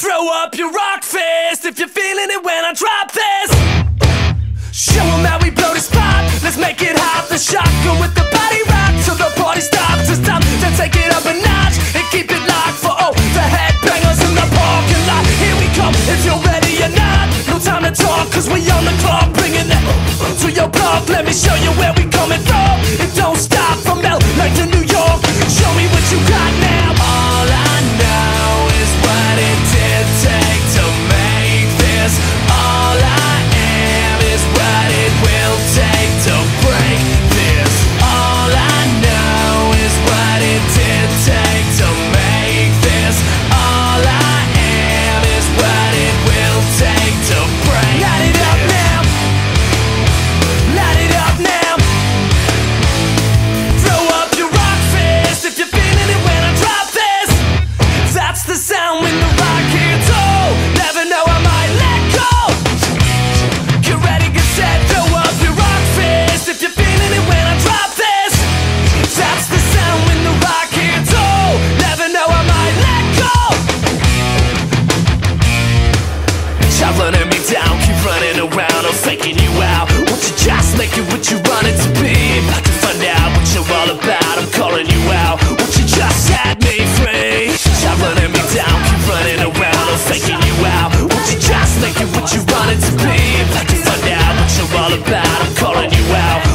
Throw up your Rawkfist if you're feeling it when I drop this. Show 'em how we blow this spot. Let's make it hot. The shotgun with the body rock till the party stops. It's time to take it up a notch and keep it locked for all the headbangers in the parking lot. Here we come. If you're ready or not, no time to talk, cause we on the clock. Bringing it to your block. Let me show you where we coming from. It That's the sound when the seems like you find out what you're all about. I'm calling you out.